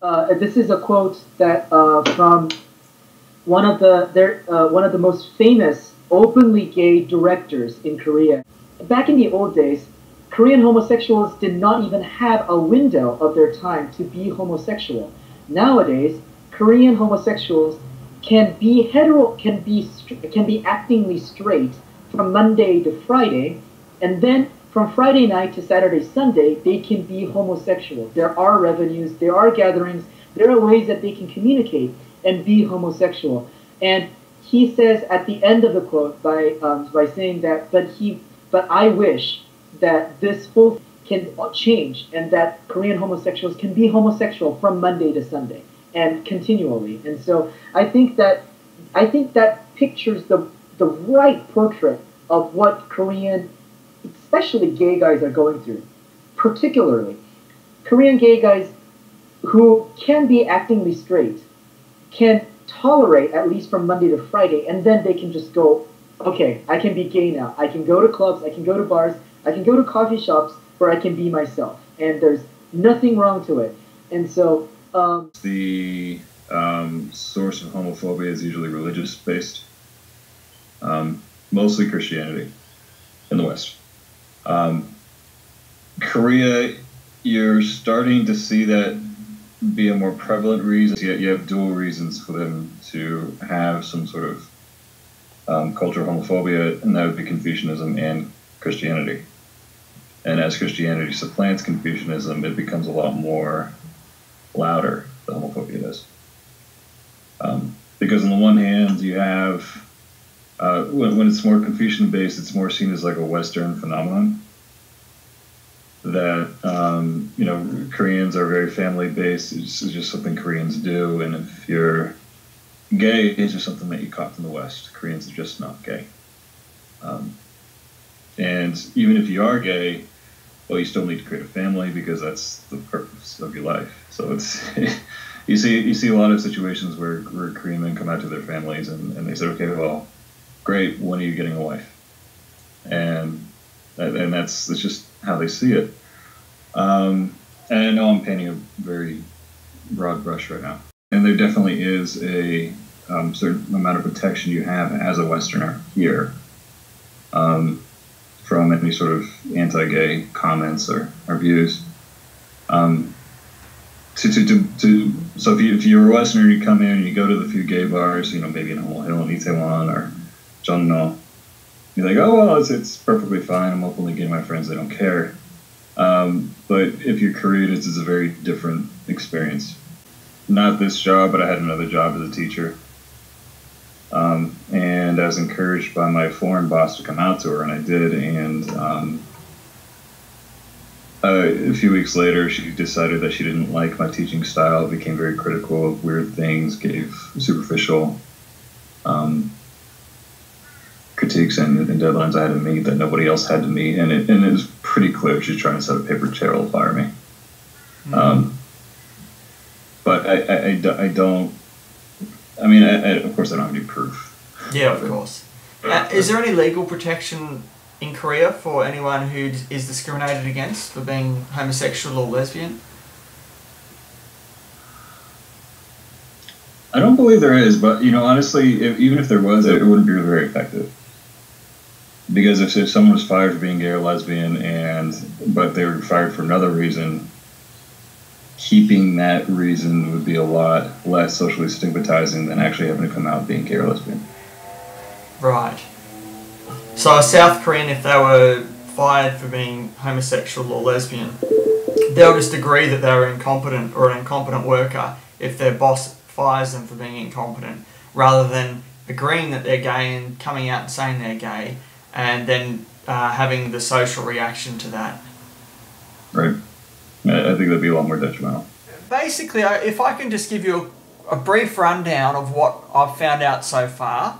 Uh, this is a quote that uh, from one of the their, uh, one of the most famous openly gay directors in Korea. Back in the old days, Korean homosexuals did not even have a window of their time to be homosexual. Nowadays, Korean homosexuals can be hetero can be can be actingly straight from Monday to Friday, and then from Friday night to Saturday, Sunday, they can be homosexual. There are revenues, there are gatherings, there are ways that they can communicate and be homosexual. And he says at the end of the quote by um, by saying that, but he, but I wish that this whole can change and that Korean homosexuals can be homosexual from Monday to Sunday and continually. And so I think that I think that pictures the the right portrait of what Korean especially gay guys are going through. Particularly, Korean gay guys who can be actingly straight can tolerate at least from Monday to Friday, and then they can just go, okay, I can be gay now. I can go to clubs, I can go to bars, I can go to coffee shops where I can be myself, and there's nothing wrong to it. And so, um, the um, source of homophobia is usually religious based, um, mostly Christianity in the West. Um, Korea, you're starting to see that be a more prevalent reason. Yet you have dual reasons for them to have some sort of um, cultural homophobia, and that would be Confucianism and Christianity. And as Christianity supplants Confucianism, it becomes a lot more louder, the homophobia is Um, because on the one hand, you have uh, when, when it's more Confucian based, it's more seen as like a Western phenomenon. That um, you know, Koreans are very family based. It's, it's, just something Koreans do, and if you're gay, it's just something that you caught from the West. Koreans are just not gay. Um, and even if you are gay, well, you still need to create a family because that's the purpose of your life. So it's you see you see a lot of situations where, where Korean men come out to their families and, and they say, okay, well, great, when are you getting a wife? And and that's that's just how they see it. Um, and I know I'm painting a very broad brush right now, and there definitely is a um, certain amount of protection you have as a Westerner here um, from any sort of anti-gay comments or, or views. Um, to, to, to, to, so if, you, if you're a Westerner, you come in and you go to the few gay bars, you know, maybe in Homo Hill in Itaewon or Jongno. You're like, oh well, it's, it's perfectly fine. I'm openly gay. My friends, they don't care. Um, but if you're it's, it's a very different experience. Not this job, but I had another job as a teacher. Um, and I was encouraged by my foreign boss to come out to her, and I did. And um, uh, a few weeks later, she decided that she didn't like my teaching style, became very critical of weird things, gave superficial um, critiques and, and, deadlines I had to meet that nobody else had to meet, and it, and it was pretty clear she's trying to set a paper trail to fire me. Mm-hmm. Um, but I, I, I, I, don't. I mean, I, of course, I don't have any proof. Yeah, of course. Uh, is there any legal protection in Korea for anyone who is discriminated against for being homosexual or lesbian? I don't believe there is, but you know, honestly, if, even if there was, it wouldn't be very effective because if, if someone was fired for being gay or lesbian and but they were fired for another reason keeping that reason would be a lot less socially stigmatizing than actually having to come out being gay or lesbian. Right. So a south korean if they were fired for being homosexual or lesbian they'll just agree that they're incompetent or an incompetent worker if their boss fires them for being incompetent rather than agreeing that they're gay and coming out and saying they're gay and then uh, having the social reaction to that. Right. I think that'd be a lot more detrimental. Basically, if I can just give you a, a brief rundown of what I've found out so far,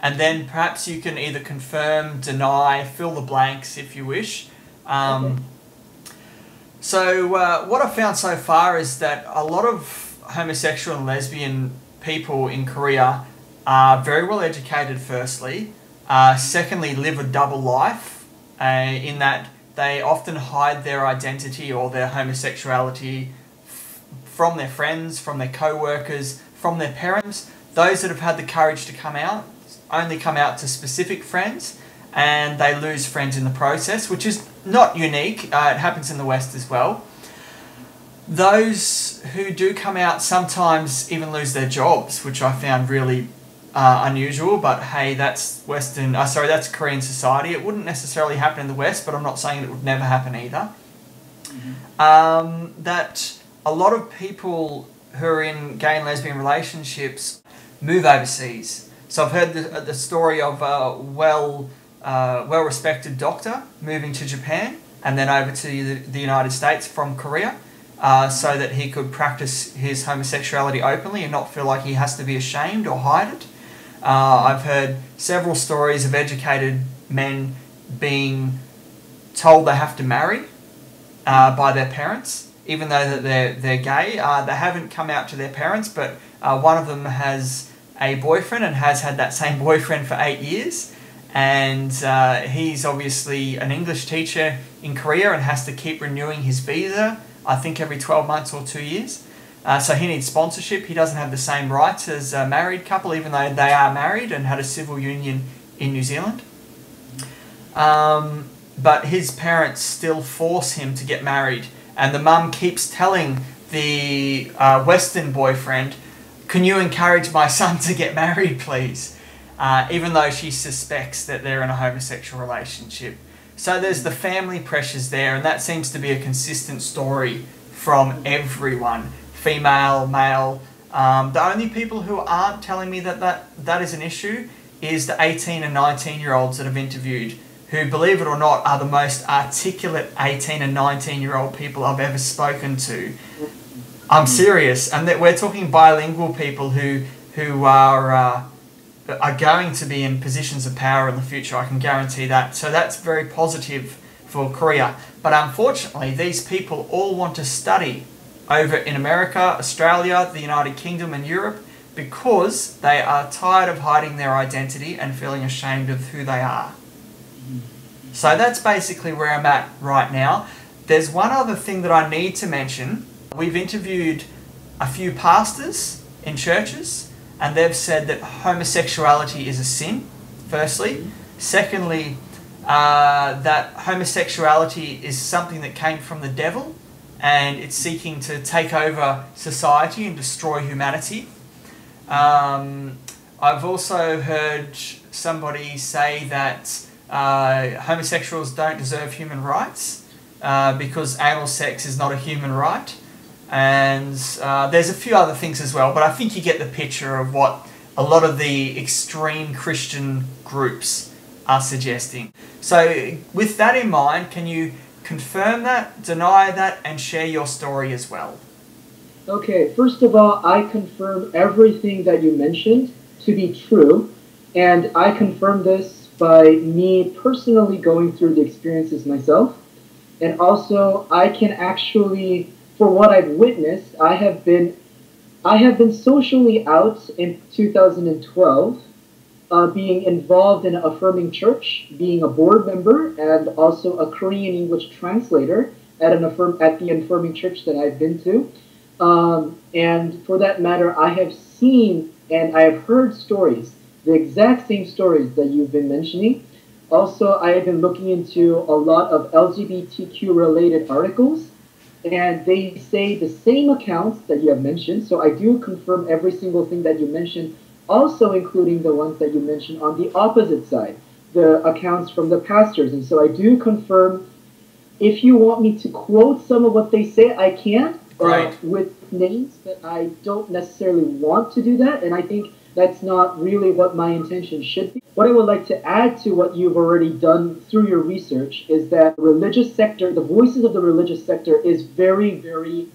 and then perhaps you can either confirm, deny, fill the blanks if you wish. Um, okay. So, uh, what I've found so far is that a lot of homosexual and lesbian people in Korea are very well educated, firstly, uh, secondly, live a double life uh, in that they often hide their identity or their homosexuality from their friends, from their co-workers, from their parents. Those that have had the courage to come out only come out to specific friends and they lose friends in the process, which is not unique. Uh, it happens in the West as well. Those who do come out sometimes even lose their jobs, which I found really uh, unusual. But hey, that's Western. Uh, sorry, that's Korean society. It wouldn't necessarily happen in the West, but I'm not saying it would never happen either. Mm-hmm. Um, that a lot of people who are in gay and lesbian relationships move overseas. So I've heard the, the story of a well uh, well respected doctor moving to Japan and then over to the, the United States from Korea. Uh, so that he could practice his homosexuality openly and not feel like he has to be ashamed or hide it. Uh, I've heard several stories of educated men being told they have to marry uh, by their parents, even though that they're they're gay. Uh, they haven't come out to their parents, but uh, one of them has a boyfriend and has had that same boyfriend for eight years. And uh, he's obviously an English teacher in Korea and has to keep renewing his visa I think every 12 months or two years. Uh, so he needs sponsorship. He doesn't have the same rights as a married couple, even though they are married and had a civil union in New Zealand. Um, but his parents still force him to get married, and the mum keeps telling the uh, Western boyfriend, "Can you encourage my son to get married, please?" Uh, even though she suspects that they're in a homosexual relationship. So there's the family pressures there, and that seems to be a consistent story from everyone, female, male. Um, the only people who aren't telling me that, that that is an issue is the 18 and 19 year olds that I've interviewed, who, believe it or not, are the most articulate 18 and 19 year old people I've ever spoken to. I'm serious, and that we're talking bilingual people who who are. Uh, are going to be in positions of power in the future. I can guarantee that. So that's very positive for Korea. But unfortunately, these people all want to study over in America, Australia, the United Kingdom, and Europe because they are tired of hiding their identity and feeling ashamed of who they are. So that's basically where I'm at right now. There's one other thing that I need to mention. We've interviewed a few pastors in churches and they've said that homosexuality is a sin, firstly. Secondly, uh, that homosexuality is something that came from the devil and it's seeking to take over society and destroy humanity. Um, I've also heard somebody say that uh, homosexuals don't deserve human rights uh, because anal sex is not a human right and uh, there's a few other things as well, but I think you get the picture of what a lot of the extreme Christian groups are suggesting. So, with that in mind, can you confirm that, deny that, and share your story as well? Okay, first of all, I confirm everything that you mentioned to be true, and I confirm this by me personally going through the experiences myself, and also I can actually for what I've witnessed, I have been I have been socially out in 2012, uh, being involved in affirming church, being a board member, and also a Korean English translator at an affirm at the affirming church that I've been to. Um, and for that matter, I have seen and I have heard stories, the exact same stories that you've been mentioning. Also, I have been looking into a lot of LGBTQ related articles and they say the same accounts that you have mentioned. So I do confirm every single thing that you mentioned, also including the ones that you mentioned on the opposite side, the accounts from the pastors. And so I do confirm. If you want me to quote some of what they say, I can, right. uh, with names, but I don't necessarily want to do that. And I think that's not really what my intention should be. What I would like to add to what you've already done through your research is that the religious sector, the voices of the religious sector is very, very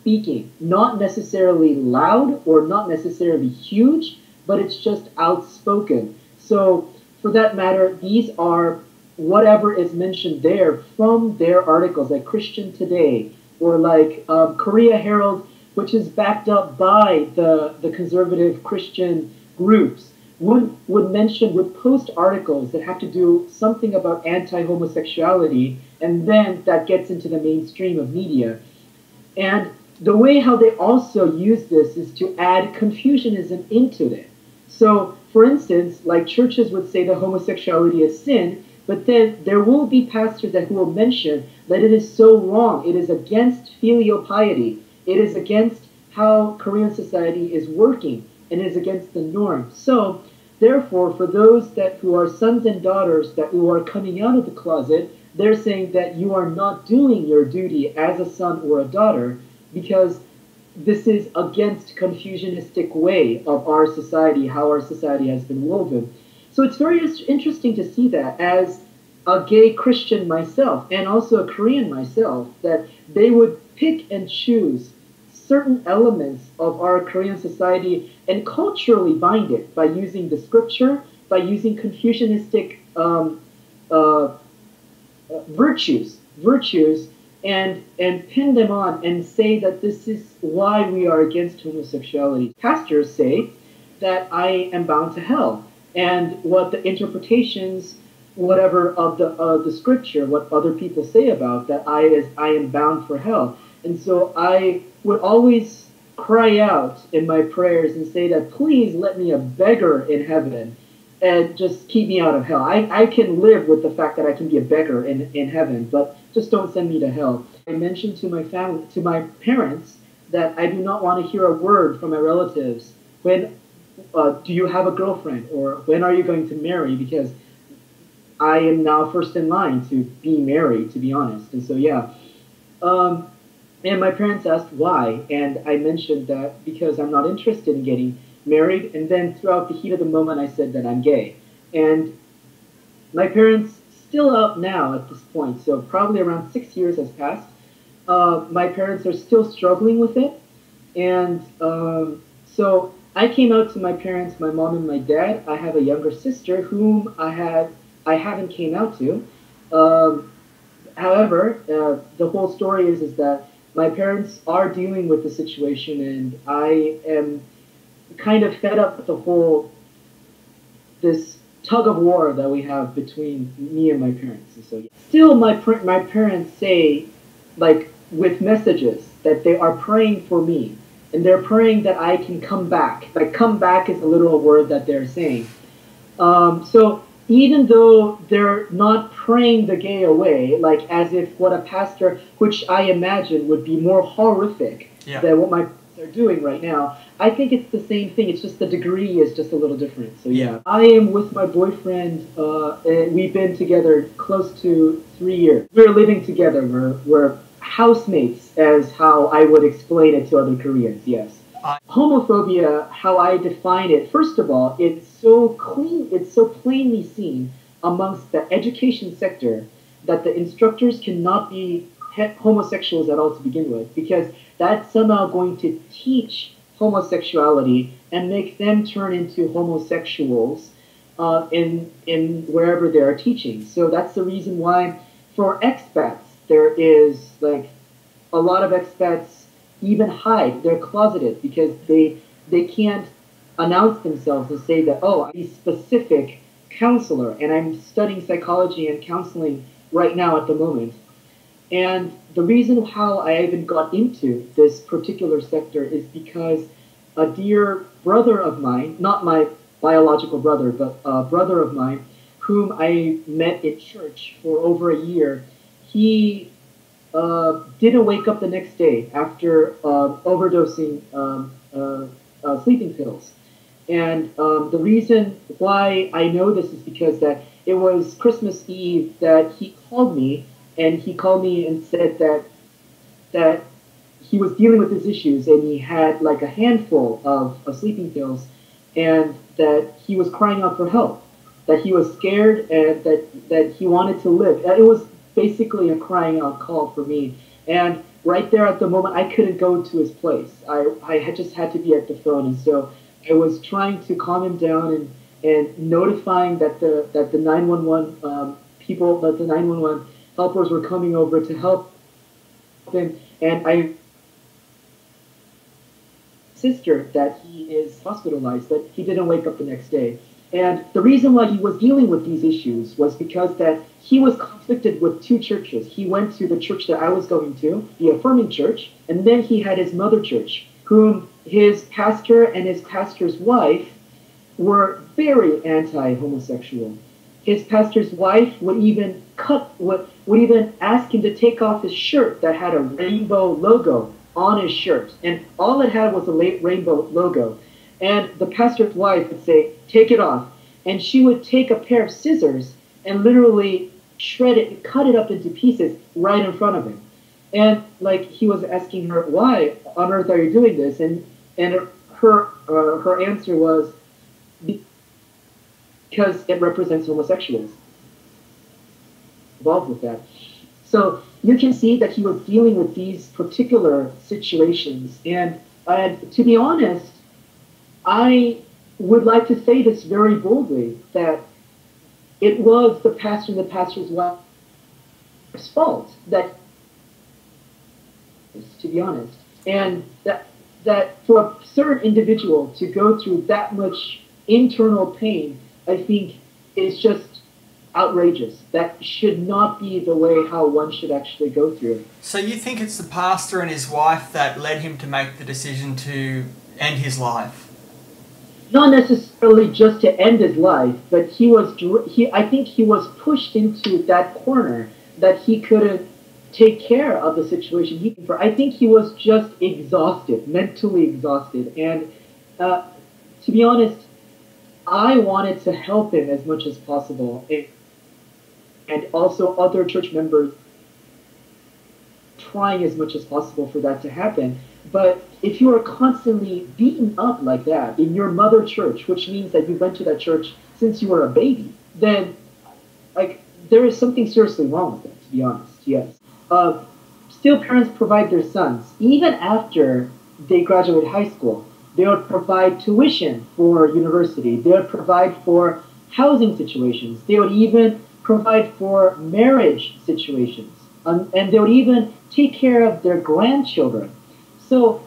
outspeaking. Not necessarily loud or not necessarily huge, but it's just outspoken. So, for that matter, these are whatever is mentioned there from their articles, like Christian Today or like um, Korea Herald, which is backed up by the, the conservative Christian groups would would mention would post articles that have to do something about anti-homosexuality and then that gets into the mainstream of media and the way how they also use this is to add Confucianism into it. So, for instance, like churches would say that homosexuality is sin, but then there will be pastors that who will mention that it is so wrong. It is against filial piety. It is against how Korean society is working, and is against the norm. So, therefore, for those that who are sons and daughters that who are coming out of the closet, they're saying that you are not doing your duty as a son or a daughter because this is against Confucianistic way of our society, how our society has been woven. So it's very interesting to see that as a gay Christian myself and also a Korean myself, that they would pick and choose certain elements of our Korean society and culturally bind it by using the scripture, by using Confucianistic um, uh, uh virtues, virtues and and pin them on and say that this is why we are against homosexuality. Pastors say that I am bound to hell, and what the interpretations, whatever of the of the scripture, what other people say about that I is I am bound for hell, and so I would always cry out in my prayers and say that please let me a beggar in heaven and just keep me out of hell. I, I can live with the fact that I can be a beggar in, in heaven, but just don't send me to hell. I mentioned to my family, to my parents, that I do not want to hear a word from my relatives when uh, do you have a girlfriend or when are you going to marry because I am now first in line to be married, to be honest. And so, yeah. Um, and my parents asked why, and I mentioned that because I'm not interested in getting married. And then throughout the heat of the moment, I said that I'm gay. And my parents still up now at this point, so probably around six years has passed. Uh, my parents are still struggling with it, and um, so I came out to my parents, my mom and my dad. I have a younger sister whom I had I haven't came out to. Um, however, uh, the whole story is is that my parents are dealing with the situation, and I am kind of fed up with the whole this tug of war that we have between me and my parents. And so, still, my my parents say, like with messages, that they are praying for me, and they're praying that I can come back. Like come back is a literal word that they're saying. Um, so even though they're not praying the gay away, like as if what a pastor, which I imagine would be more horrific yeah. than what my are doing right now. I think it's the same thing. It's just the degree is just a little different. So yeah, I am with my boyfriend. Uh, and we've been together close to three years. We're living together. We're we're housemates, as how I would explain it to other Koreans. Yes. Homophobia, how I define it. First of all, it's so clean. It's so plainly seen amongst the education sector that the instructors cannot be homosexuals at all to begin with because that's somehow going to teach homosexuality and make them turn into homosexuals uh, in in wherever they are teaching. So that's the reason why for expats there is like a lot of expats even hide they're closeted because they they can't announce themselves and say that oh I'm a specific counselor and I'm studying psychology and counseling right now at the moment and the reason how I even got into this particular sector is because a dear brother of mine, not my biological brother, but a brother of mine, whom I met in church for over a year, he uh, didn't wake up the next day after uh, overdosing um, uh, uh sleeping pills. And um, the reason why I know this is because that it was Christmas Eve that he called me and he called me and said that that he was dealing with his issues and he had like a handful of, of sleeping pills and that he was crying out for help that he was scared and that that he wanted to live. It was basically a crying out call for me. And right there at the moment i couldn't go to his place. I, I had just had to be at the phone. And so i was trying to calm him down and and notifying that the that the 911 um, people that the 911 helpers were coming over to help him, and I sister that he is hospitalized, that he didn't wake up the next day. And the reason why he was dealing with these issues was because that he was conflicted with two churches. He went to the church that I was going to, the Affirming Church, and then he had his mother church, whom his pastor and his pastor's wife were very anti-homosexual. His pastor's wife would even cut would, would even ask him to take off his shirt that had a rainbow logo on his shirt, and all it had was a rainbow logo. And the pastor's wife would say, "Take it off," and she would take a pair of scissors and literally shred it, cut it up into pieces right in front of him. And like he was asking her, "Why on earth are you doing this?" And and her uh, her answer was, "Because it represents homosexuals." Involved with that, so you can see that he was dealing with these particular situations. And and to be honest, I would like to say this very boldly that it was the pastor and the pastor's wife's fault that to be honest and that that for a certain individual to go through that much internal pain i think is just outrageous. That should not be the way how one should actually go through so you think it's the pastor and his wife that led him to make the decision to end his life? Not necessarily just to end his life, but he was he I think he was pushed into that corner that he couldn't take care of the situation he for I think he was just exhausted, mentally exhausted, and uh, to be honest, I wanted to help him as much as possible, and, and also other church members trying as much as possible for that to happen. But if you are constantly beaten up like that in your mother church, which means that you went to that church since you were a baby, then like there is something seriously wrong with it. To be honest, yes. Uh, still, parents provide their sons even after they graduate high school. They would provide tuition for university. They would provide for housing situations. They would even provide for marriage situations. Um, and they would even take care of their grandchildren so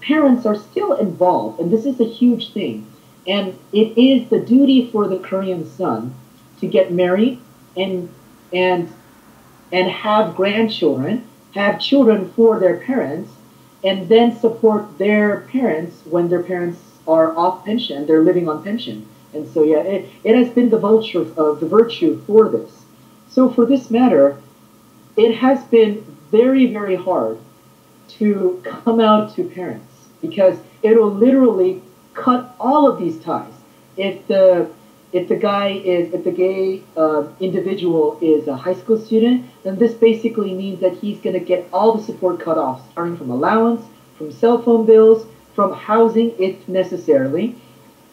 parents are still involved, and this is a huge thing. And it is the duty for the Korean son to get married and and and have grandchildren, have children for their parents, and then support their parents when their parents are off pension, they're living on pension. And so yeah, it, it has been the virtue of the virtue for this. So for this matter, it has been very, very hard to come out to parents because it'll literally cut all of these ties. If the if the guy is if the gay uh, individual is a high school student, then this basically means that he's going to get all the support cut off, starting from allowance, from cell phone bills, from housing, if necessarily,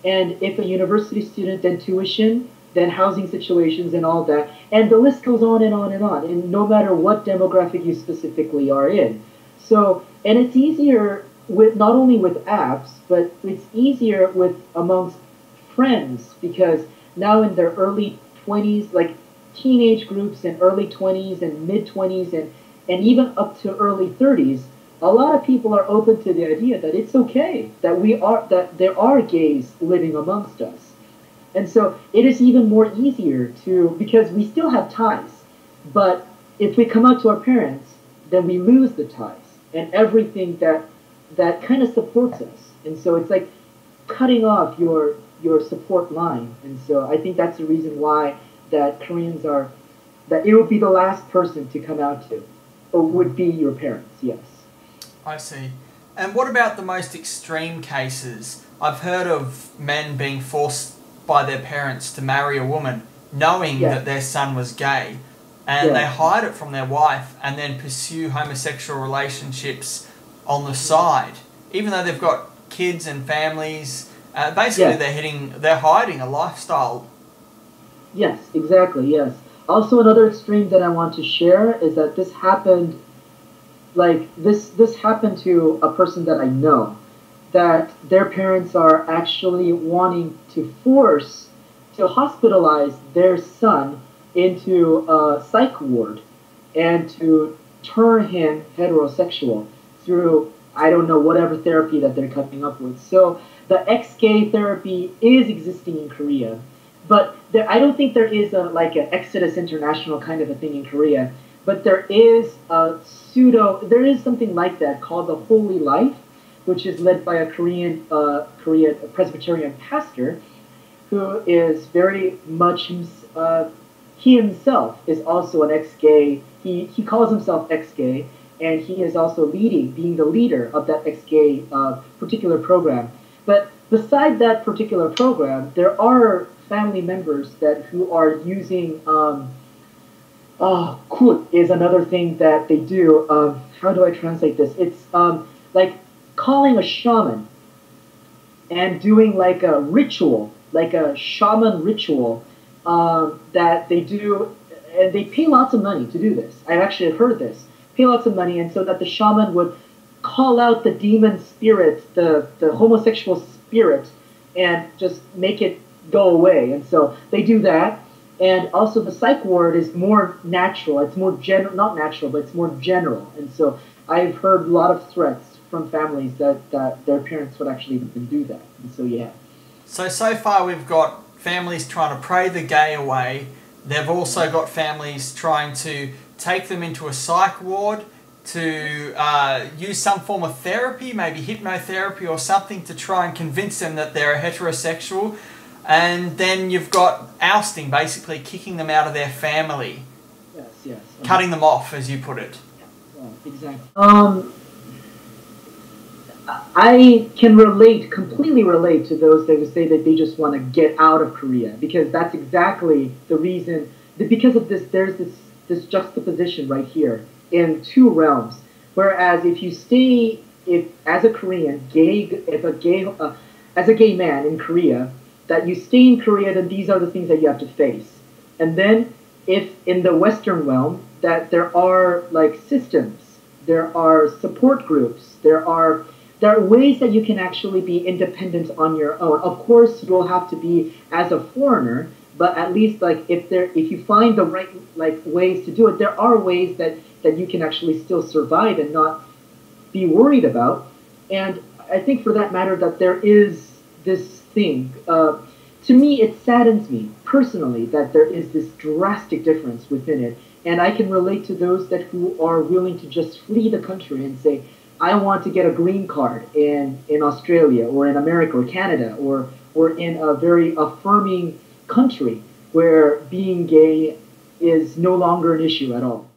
and if a university student, then tuition, then housing situations, and all that, and the list goes on and on and on. And no matter what demographic you specifically are in, so, and it's easier with not only with apps, but it's easier with amongst friends. Because now in their early 20s, like teenage groups in early 20s and mid 20s and, and even up to early 30s, a lot of people are open to the idea that it's okay that we are that there are gays living amongst us. And so it is even more easier to because we still have ties, but if we come out to our parents, then we lose the ties and everything that that kind of supports us. And so it's like cutting off your your support line. And so I think that's the reason why that Koreans are that it would be the last person to come out to, or would be your parents. Yes. I see. And what about the most extreme cases? I've heard of men being forced by their parents to marry a woman knowing that their son was gay and yeah. they hide it from their wife and then pursue homosexual relationships on the side, even though they've got kids and families. Uh, basically, yeah. they're hitting, they're hiding a lifestyle. Yes, exactly. Yes. Also, another extreme that I want to share is that this happened, like this. This happened to a person that I know, that their parents are actually wanting to force to hospitalize their son into a psych ward and to turn him heterosexual through I don't know whatever therapy that they're coming up with. So the ex-gay therapy is existing in Korea, but there, I don't think there is a like an Exodus International kind of a thing in Korea. But there is a pseudo, there is something like that called the Holy Life, which is led by a Korean, uh, Korean Presbyterian pastor, who is very much uh, he himself is also an ex-gay. He he calls himself ex-gay, and he is also leading, being the leader of that ex-gay uh, particular program. But beside that particular program, there are family members that who are using. Um, oh, kut is another thing that they do. Um, how do I translate this? It's um, like calling a shaman and doing like a ritual, like a shaman ritual um, that they do, and they pay lots of money to do this. I've actually heard this. Pay lots of money, and so that the shaman would call out the demon spirit, the, the homosexual spirit, and just make it go away. And so they do that. And also the psych ward is more natural. It's more general, not natural, but it's more general. And so I've heard a lot of threats from families that, that their parents would actually even do that. And so, yeah. So, so far we've got families trying to pray the gay away. They've also got families trying to take them into a psych ward to uh, use some form of therapy, maybe hypnotherapy or something, to try and convince them that they're heterosexual. And then you've got ousting, basically kicking them out of their family. Yes, yes. Cutting them off, as you put it. Yeah, exactly. Um, I can relate, completely relate to those that would say that they just want to get out of Korea because that's exactly the reason. Because of this, there's this this juxtaposition right here in two realms. Whereas if you stay, if as a Korean, gay, if a gay, uh, as a gay man in Korea, that you stay in Korea, then these are the things that you have to face. And then if in the Western realm, that there are like systems, there are support groups, there are there are ways that you can actually be independent on your own. Of course, you'll have to be as a foreigner, but at least like if there if you find the right like ways to do it, there are ways that that you can actually still survive and not be worried about. And I think for that matter that there is this thing. Uh, to me, it saddens me personally that there is this drastic difference within it, and I can relate to those that who are willing to just flee the country and say, I want to get a green card in, in Australia or in America or Canada or, or in a very affirming country where being gay is no longer an issue at all.